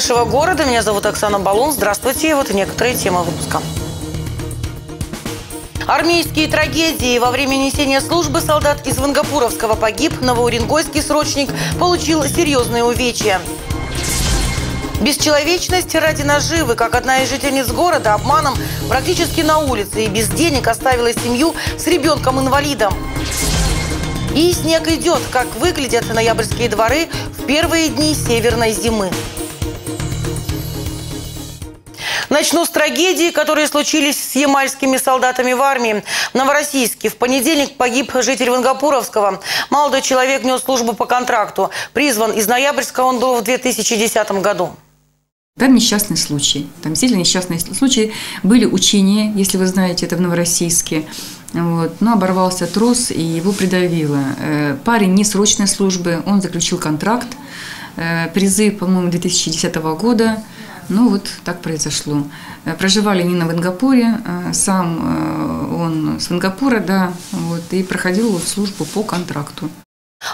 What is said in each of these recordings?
Нашего города. Меня зовут Оксана Балун. Здравствуйте. Вот и некоторые темы выпуска. Армейские трагедии. Во время несения службы солдат из Вангапуровского погиб. Новоуренгойский срочник получил серьезные увечья. Бесчеловечность ради наживы, как одна из жительниц города обманом практически на улице и без денег оставила семью с ребенком-инвалидом. И снег идет, как выглядят ноябрьские дворы в первые дни северной зимы. Начну с трагедии, которые случились с ямальскими солдатами в армии. В Новороссийске в понедельник погиб житель Вангапуровского. Молодой человек нес службу по контракту. Призван из Ноябрьска он был в 2010 году. Там несчастный случай. Там действительно несчастный случай. Были учения, если вы знаете, это в Новороссийске. Вот. Но оборвался трос и его придавило. Э, парень не срочной службы, он заключил контракт. Э, призыв, по-моему, 2010 года. Ну вот так произошло. Э, проживали они на Венгапуре, сам он с Венгапура, да, вот, и проходил службу по контракту.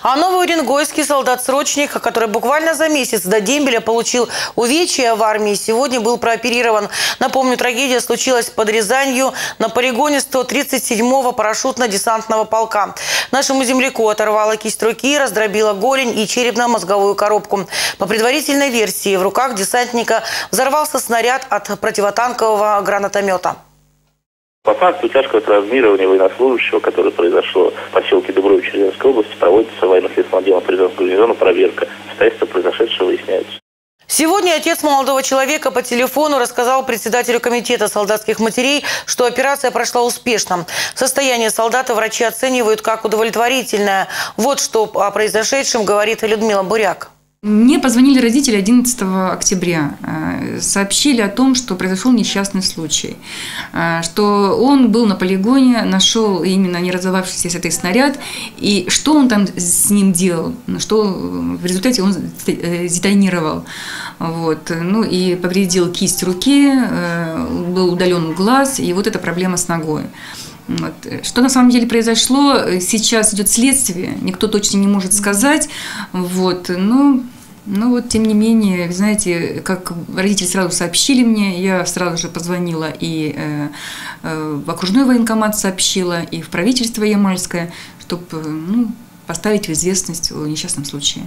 А новый уренгойский солдат-срочник, который буквально за месяц до дембеля получил увечья в армии, сегодня был прооперирован. Напомню, трагедия случилась под Рязанью на полигоне 137-го парашютно-десантного полка. Нашему земляку оторвала кисть руки, раздробила голень и черепно-мозговую коробку. По предварительной версии, в руках десантника взорвался снаряд от противотанкового гранатомета. По факту тяжкого травмирования военнослужащего, которое произошло в поселке Дубрович Рязанской области, проводится военно-следственным отделом Рязанского гарнизона проверка. Обстоятельства произошедшего выясняются. Сегодня отец молодого человека по телефону рассказал председателю комитета солдатских матерей, что операция прошла успешно. Состояние солдата врачи оценивают как удовлетворительное. Вот что о произошедшем говорит Людмила Буряк. Мне позвонили родители 11 октября, э, сообщили о том, что произошел несчастный случай, э, что он был на полигоне, нашел именно не разорвавшийся с этой снаряд, и что он там с ним делал, что в результате он детонировал. Вот. Ну и повредил кисть руки, э, был удален глаз, и вот эта проблема с ногой. Вот. Что на самом деле произошло, сейчас идет следствие, никто точно не может сказать. Вот. Но но вот, тем не менее, знаете, как родители сразу сообщили мне, я сразу же позвонила и э, э, в окружной военкомат сообщила, и в правительство Ямальское, чтобы ну, поставить в известность о несчастном случае.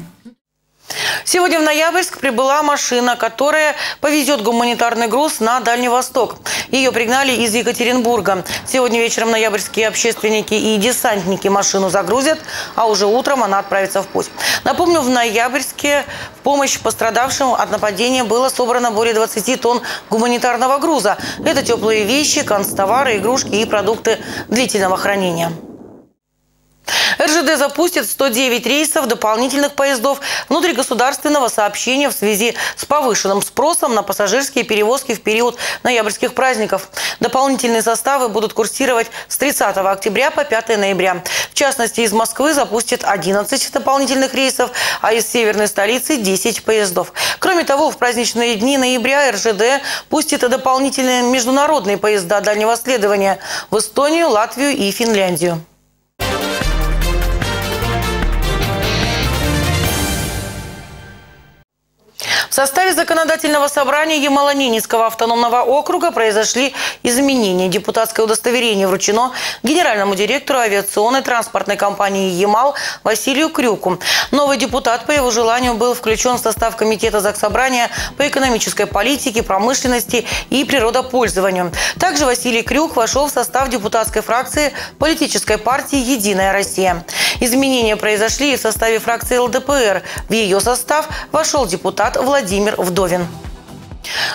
Сегодня в Ноябрьск прибыла машина, которая повезет гуманитарный груз на Дальний Восток. Ее пригнали из Екатеринбурга. Сегодня вечером ноябрьские общественники и десантники машину загрузят, а уже утром она отправится в путь. Напомню, в Ноябрьске в помощь пострадавшим от нападения было собрано более 20 тонн гуманитарного груза. Это теплые вещи, констовары, игрушки и продукты длительного хранения. РЖД запустит 109 рейсов дополнительных поездов внутригосударственного сообщения в связи с повышенным спросом на пассажирские перевозки в период ноябрьских праздников. Дополнительные составы будут курсировать с 30 октября по 5 ноября. В частности, из Москвы запустят 11 дополнительных рейсов, а из северной столицы 10 поездов. Кроме того, в праздничные дни ноября РЖД пустит дополнительные международные поезда дальнего следования в Эстонию, Латвию и Финляндию. Составе законодательного собрания Ямало-Ненецкого автономного округа произошли изменения. Депутатское удостоверение вручено генеральному директору авиационной транспортной компании «Ямал» Василию Крюку. Новый депутат по его желанию был включен в состав комитета Заксобрания по экономической политике, промышленности и природопользованию. Также Василий Крюк вошел в состав депутатской фракции политической партии «Единая Россия». Изменения произошли и в составе фракции ЛДПР. В ее состав вошел депутат Владимир Владимир Вдовин.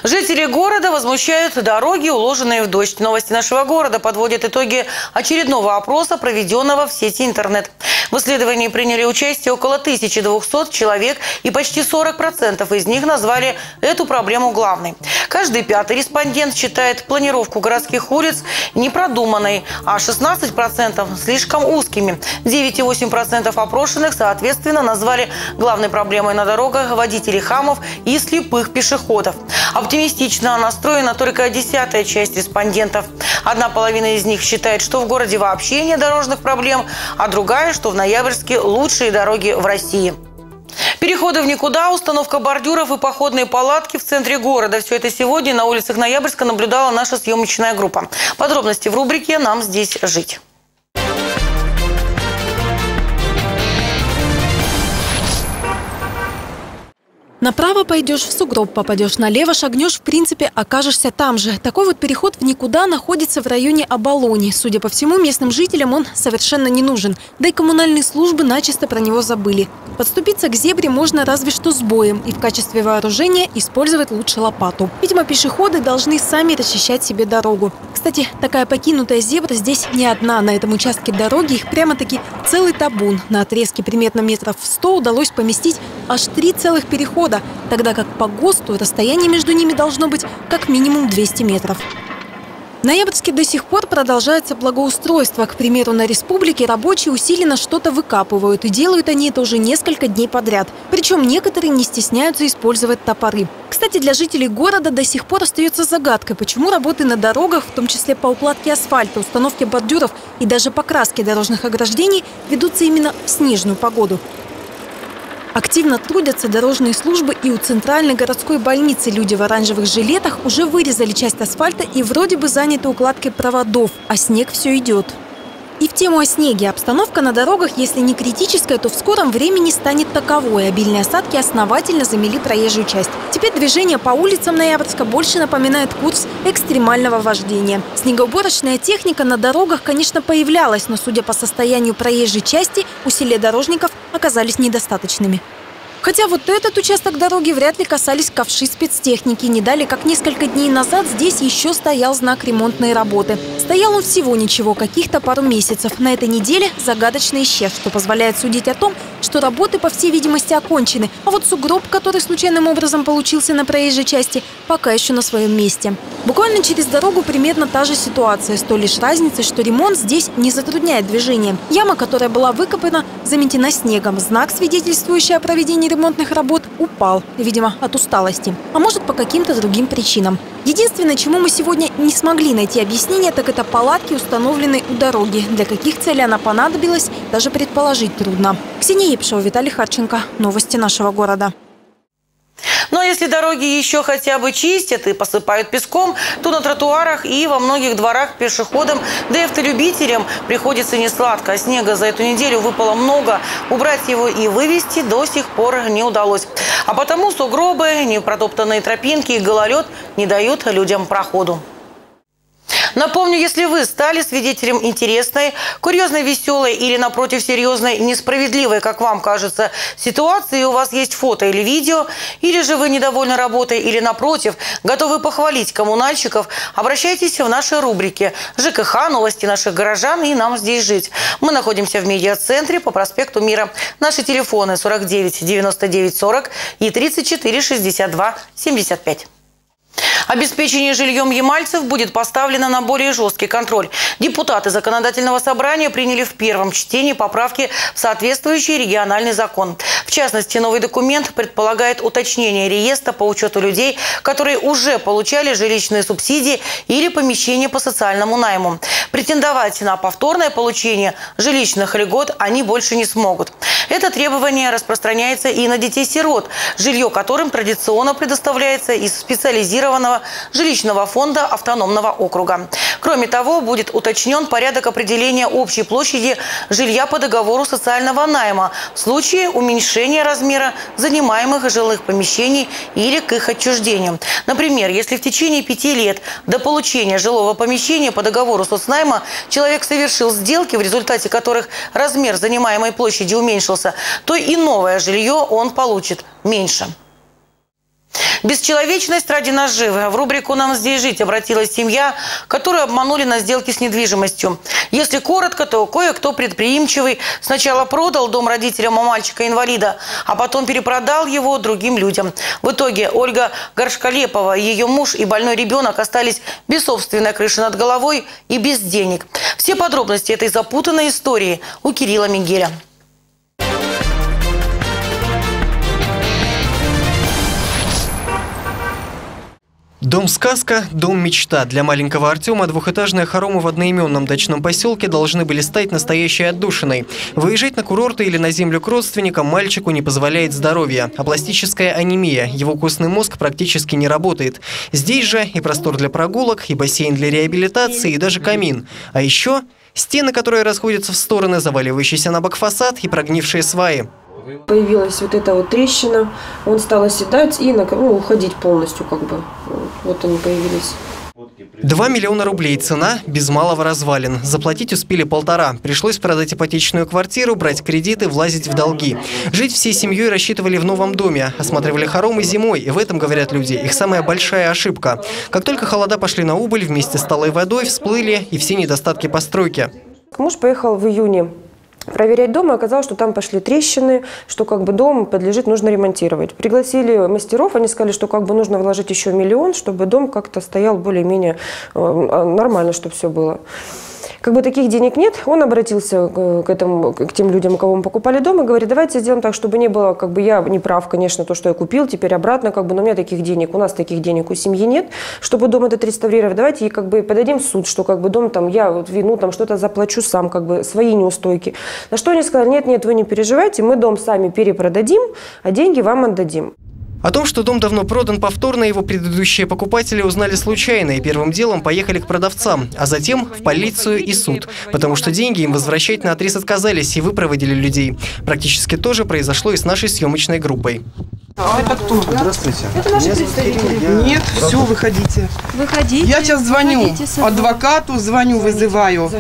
Жители города возмущают дороги, уложенные в дождь. Новости нашего города подводят итоги очередного опроса, проведенного в сети интернет. В исследовании приняли участие около 1200 человек, и почти 40% из них назвали эту проблему главной. Каждый пятый респондент считает планировку городских улиц непродуманной, а 16% слишком узкими. 9,8% опрошенных, соответственно, назвали главной проблемой на дорогах водителей хамов и слепых пешеходов. Оптимистично настроена только десятая часть респондентов. Одна половина из них считает, что в городе вообще нет дорожных проблем, а другая, что в Ноябрьске лучшие дороги в России. Переходы в никуда, установка бордюров и походные палатки в центре города. Все это сегодня на улицах Ноябрьска наблюдала наша съемочная группа. Подробности в рубрике «Нам здесь жить». Направо пойдешь, в сугроб попадешь, налево шагнешь, в принципе, окажешься там же. Такой вот переход в никуда находится в районе Оболони. Судя по всему, местным жителям он совершенно не нужен. Да и коммунальные службы начисто про него забыли. Подступиться к зебре можно разве что с боем. И в качестве вооружения использовать лучше лопату. Видимо, пешеходы должны сами расчищать себе дорогу. Кстати, такая покинутая зебра здесь не одна. На этом участке дороги их прямо-таки целый табун. На отрезке примерно метров в 100 удалось поместить аж три целых перехода тогда как по ГОСТу расстояние между ними должно быть как минимум 200 метров. В Ноябрьске до сих пор продолжается благоустройство. К примеру, на республике рабочие усиленно что-то выкапывают. И делают они это уже несколько дней подряд. Причем некоторые не стесняются использовать топоры. Кстати, для жителей города до сих пор остается загадкой, почему работы на дорогах, в том числе по укладке асфальта, установке бордюров и даже покраске дорожных ограждений, ведутся именно в снежную погоду. Активно трудятся дорожные службы и у центральной городской больницы люди в оранжевых жилетах уже вырезали часть асфальта и вроде бы заняты укладкой проводов, а снег все идет. И в тему о снеге. Обстановка на дорогах, если не критическая, то в скором времени станет таковой. Обильные осадки основательно замели проезжую часть. Теперь движение по улицам Ноябрьска больше напоминает курс экстремального вождения. Снегоуборочная техника на дорогах, конечно, появлялась, но, судя по состоянию проезжей части, усилия дорожников оказались недостаточными. Хотя вот этот участок дороги вряд ли касались ковши спецтехники. Не дали, как несколько дней назад здесь еще стоял знак ремонтной работы. Стоял он всего ничего, каких-то пару месяцев. На этой неделе загадочно исчез, что позволяет судить о том, что работы, по всей видимости, окончены. А вот сугроб, который случайным образом получился на проезжей части, пока еще на своем месте. Буквально через дорогу примерно та же ситуация, с той лишь разницей, что ремонт здесь не затрудняет движение. Яма, которая была выкопана, заметена снегом. Знак, свидетельствующий о проведении ремонтных работ упал, видимо, от усталости, а может по каким-то другим причинам. Единственное, чему мы сегодня не смогли найти объяснение, так это палатки, установленные у дороги. Для каких целей она понадобилась, даже предположить трудно. Ксения Епшева, Виталий Харченко. Новости нашего города. Но если дороги еще хотя бы чистят и посыпают песком, то на тротуарах и во многих дворах пешеходам, да и автолюбителям приходится несладко. Снега за эту неделю выпало много. Убрать его и вывести до сих пор не удалось. А потому сугробы, непротоптанные тропинки и гололед не дают людям проходу. Напомню, если вы стали свидетелем интересной, курьезной, веселой или, напротив, серьезной, несправедливой, как вам кажется, ситуации, и у вас есть фото или видео, или же вы недовольны работой, или, напротив, готовы похвалить коммунальщиков, обращайтесь в наши рубрики «ЖКХ», «Новости наших горожан» и «Нам здесь жить». Мы находимся в медиа-центре по проспекту Мира. Наши телефоны 49 99 40 и 34 62 75. Обеспечение жильем ямальцев будет поставлено на более жесткий контроль. Депутаты законодательного собрания приняли в первом чтении поправки в соответствующий региональный закон. В частности, новый документ предполагает уточнение реестра по учету людей, которые уже получали жилищные субсидии или помещения по социальному найму. Претендовать на повторное получение жилищных льгот они больше не смогут. Это требование распространяется и на детей-сирот, жилье которым традиционно предоставляется из специализированного жилищного фонда автономного округа. Кроме того, будет уточнен порядок определения общей площади жилья по договору социального найма в случае уменьшения размера занимаемых жилых помещений или к их отчуждению. Например, если в течение пяти лет до получения жилого помещения по договору соцнайма человек совершил сделки, в результате которых размер занимаемой площади уменьшился, то и новое жилье он получит меньше. Бесчеловечность ради наживы. В рубрику «Нам здесь жить» обратилась семья, которую обманули на сделке с недвижимостью. Если коротко, то кое-кто предприимчивый сначала продал дом родителям мальчика-инвалида, а потом перепродал его другим людям. В итоге Ольга Горшколепова, ее муж и больной ребенок остались без собственной крыши над головой и без денег. Все подробности этой запутанной истории у Кирилла Мигеля. Дом-сказка, дом-мечта. Для маленького Артема двухэтажные хоромы в одноименном дачном поселке должны были стать настоящей отдушиной. Выезжать на курорты или на землю к родственникам мальчику не позволяет здоровье. А пластическая анемия. Его костный мозг практически не работает. Здесь же и простор для прогулок, и бассейн для реабилитации, и даже камин. А еще стены, которые расходятся в стороны, заваливающийся на бок фасад и прогнившие сваи. Появилась вот эта вот трещина, он стал оседать и ну, уходить полностью как бы. Вот они появились. Два миллиона рублей цена, без малого развалин. Заплатить успели полтора. Пришлось продать ипотечную квартиру, брать кредиты, влазить в долги. Жить всей семьей рассчитывали в новом доме. Осматривали хоромы зимой. И в этом, говорят люди, их самая большая ошибка. Как только холода пошли на убыль, вместе с талой водой всплыли и все недостатки постройки. Муж поехал в июне проверять дом, и оказалось, что там пошли трещины, что как бы дом подлежит, нужно ремонтировать. Пригласили мастеров, они сказали, что как бы нужно вложить еще миллион, чтобы дом как-то стоял более-менее э, нормально, чтобы все было. Как бы таких денег нет, он обратился к, этому, к тем людям, у кого мы покупали дом, и говорит, давайте сделаем так, чтобы не было, как бы я не прав, конечно, то, что я купил, теперь обратно, как бы, но у меня таких денег, у нас таких денег у семьи нет, чтобы дом этот реставрировать, давайте и как бы подадим в суд, что как бы дом там, я вот вину там что-то заплачу сам, как бы свои неустойки. На что они сказали, нет, нет, вы не переживайте, мы дом сами перепродадим, а деньги вам отдадим. О том, что дом давно продан повторно, его предыдущие покупатели узнали случайно и первым делом поехали к продавцам, а затем в полицию и суд, потому что деньги им возвращать на отрез отказались и выпроводили людей. Практически то же произошло и с нашей съемочной группой. А это кто? Здравствуйте. Это наши представители. Нет, все, выходите. Выходите. Я сейчас звоню адвокату, звоню, вызываю.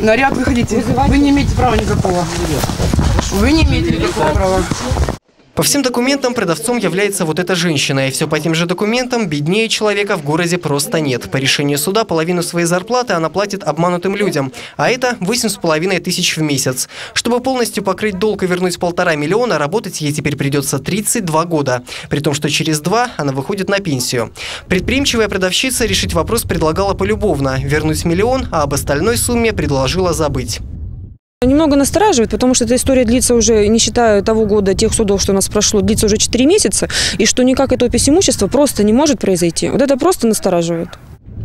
Наряд, выходите. Вы не имеете права никакого. Вы не имеете никакого права. По всем документам продавцом является вот эта женщина. И все по тем же документам беднее человека в городе просто нет. По решению суда половину своей зарплаты она платит обманутым людям. А это 8,5 тысяч в месяц. Чтобы полностью покрыть долг и вернуть полтора миллиона, работать ей теперь придется 32 года. При том, что через два она выходит на пенсию. Предприимчивая продавщица решить вопрос предлагала полюбовно. Вернуть миллион, а об остальной сумме предложила забыть. Немного настораживает, потому что эта история длится уже, не считая того года, тех судов, что у нас прошло, длится уже 4 месяца, и что никак это опись имущества просто не может произойти. Вот это просто настораживает.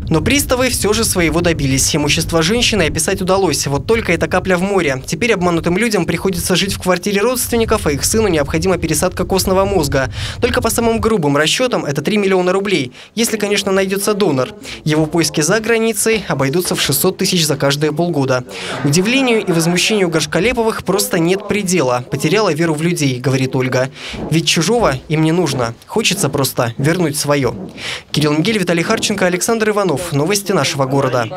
Но приставы все же своего добились. Имущество женщины описать удалось. Вот только это капля в море. Теперь обманутым людям приходится жить в квартире родственников, а их сыну необходима пересадка костного мозга. Только по самым грубым расчетам это 3 миллиона рублей. Если, конечно, найдется донор. Его поиски за границей обойдутся в 600 тысяч за каждые полгода. Удивлению и возмущению Гашкалеповых просто нет предела. Потеряла веру в людей, говорит Ольга. Ведь чужого им не нужно. Хочется просто вернуть свое. Кирилл Мигель, Виталий Харченко, Александр Иванов. Новости нашего города.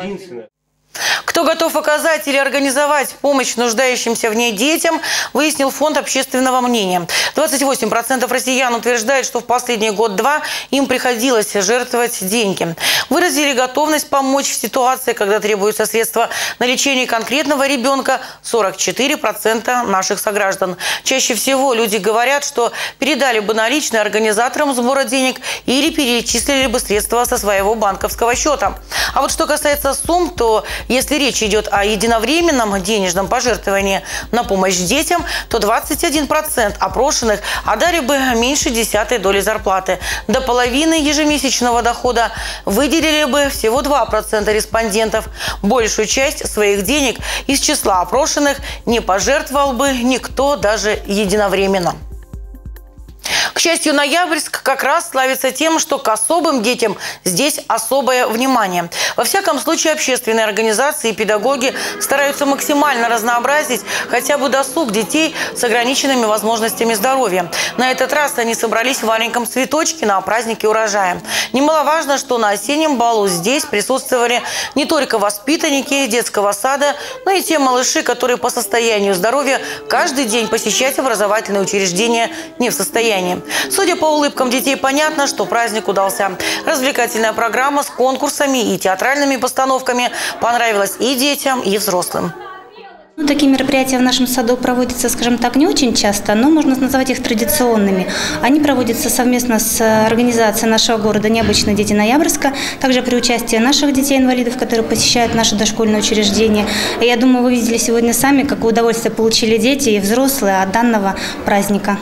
Кто готов оказать или организовать помощь нуждающимся в ней детям, выяснил фонд общественного мнения. 28% россиян утверждают, что в последний год-два им приходилось жертвовать деньги. Выразили готовность помочь в ситуации, когда требуются средства на лечение конкретного ребенка 44% наших сограждан. Чаще всего люди говорят, что передали бы наличные организаторам сбора денег или перечислили бы средства со своего банковского счета. А вот что касается сумм, то если речь идет о единовременном денежном пожертвовании на помощь детям, то 21% опрошенных отдали бы меньше десятой доли зарплаты. До половины ежемесячного дохода выделили бы всего 2% респондентов. Большую часть своих денег из числа опрошенных не пожертвовал бы никто даже единовременно. К счастью, Ноябрьск как раз славится тем, что к особым детям здесь особое внимание. Во всяком случае, общественные организации и педагоги стараются максимально разнообразить хотя бы досуг детей с ограниченными возможностями здоровья. На этот раз они собрались в маленьком цветочке на празднике урожая. Немаловажно, что на осеннем балу здесь присутствовали не только воспитанники детского сада, но и те малыши, которые по состоянию здоровья каждый день посещать образовательные учреждения не в состоянии. Судя по улыбкам детей, понятно, что праздник удался. Развлекательная программа с конкурсами и театральными постановками понравилась и детям, и взрослым. Ну, такие мероприятия в нашем саду проводятся, скажем так, не очень часто, но можно назвать их традиционными. Они проводятся совместно с организацией нашего города «Необычные дети Ноябрьска», также при участии наших детей-инвалидов, которые посещают наши дошкольные учреждения. И я думаю, вы видели сегодня сами, какое удовольствие получили дети и взрослые от данного праздника.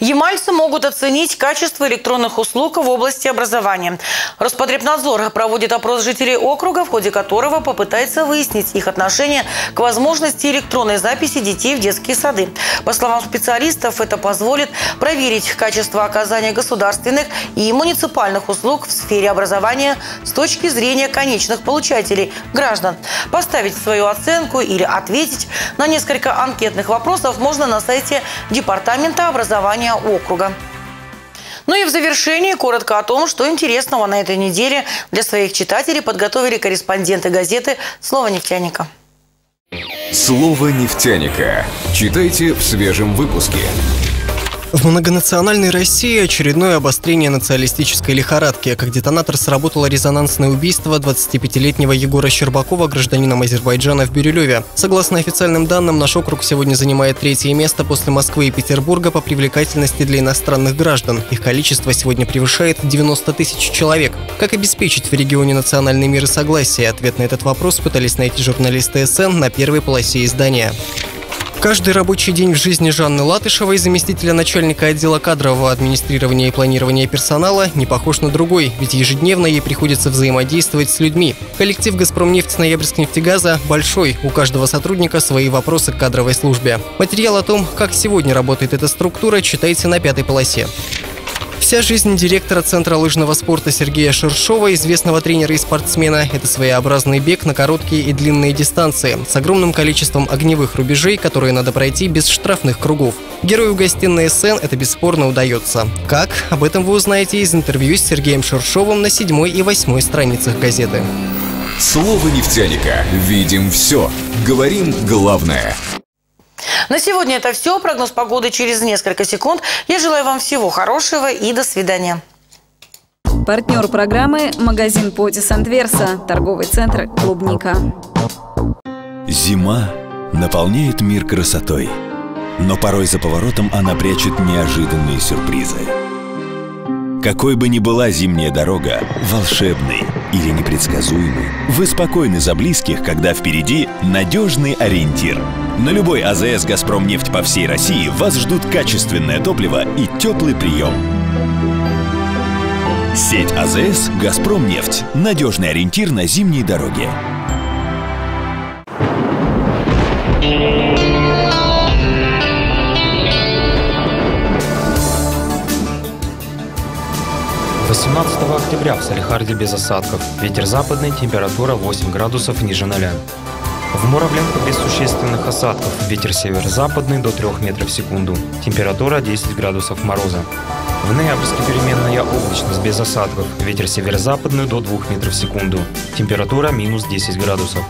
Ямальцы могут оценить качество электронных услуг в области образования. Роспотребнадзор проводит опрос жителей округа, в ходе которого попытается выяснить их отношение к возможности электронной записи детей в детские сады. По словам специалистов, это позволит проверить качество оказания государственных и муниципальных услуг в сфере образования с точки зрения конечных получателей – граждан. Поставить свою оценку или ответить на несколько анкетных вопросов можно на сайте Департамента образования округа. Ну и в завершении коротко о том, что интересного на этой неделе для своих читателей подготовили корреспонденты газеты «Слово нефтяника». Слово нефтяника. Читайте в свежем выпуске. В многонациональной России очередное обострение националистической лихорадки. Как детонатор сработало резонансное убийство 25-летнего Егора Щербакова, гражданина Азербайджана в Бирюлеве. Согласно официальным данным, наш округ сегодня занимает третье место после Москвы и Петербурга по привлекательности для иностранных граждан. Их количество сегодня превышает 90 тысяч человек. Как обеспечить в регионе национальный мир и согласие? Ответ на этот вопрос пытались найти журналисты СН на первой полосе издания. Каждый рабочий день в жизни Жанны Латышевой, заместителя начальника отдела кадрового администрирования и планирования персонала, не похож на другой, ведь ежедневно ей приходится взаимодействовать с людьми. Коллектив «Газпромнефть» Ноябрьск нефтегаза большой, у каждого сотрудника свои вопросы к кадровой службе. Материал о том, как сегодня работает эта структура, читайте на пятой полосе. Вся жизнь директора Центра лыжного спорта Сергея Шершова, известного тренера и спортсмена, это своеобразный бег на короткие и длинные дистанции с огромным количеством огневых рубежей, которые надо пройти без штрафных кругов. Герою гостиной СН это бесспорно удается. Как? Об этом вы узнаете из интервью с Сергеем Шершовым на седьмой и восьмой страницах газеты. Слово нефтяника. Видим все. Говорим главное. На сегодня это все. Прогноз погоды через несколько секунд. Я желаю вам всего хорошего и до свидания. Партнер программы – магазин Поти Сантверса, торговый центр «Клубника». Зима наполняет мир красотой, но порой за поворотом она прячет неожиданные сюрпризы. Какой бы ни была зимняя дорога, волшебной или непредсказуемой, вы спокойны за близких, когда впереди надежный ориентир. На любой АЗС «Газпромнефть» по всей России вас ждут качественное топливо и теплый прием. Сеть АЗС «Газпромнефть» – надежный ориентир на зимние дороги. 18 октября в Салихарде без осадков. Ветер западный, температура 8 градусов ниже 0. В Муравленко без существенных осадков. Ветер северо-западный до 3 метров в секунду. Температура 10 градусов мороза. В Ноябрьске переменная облачность без осадков. Ветер северо-западный до 2 метров в секунду. Температура минус 10 градусов.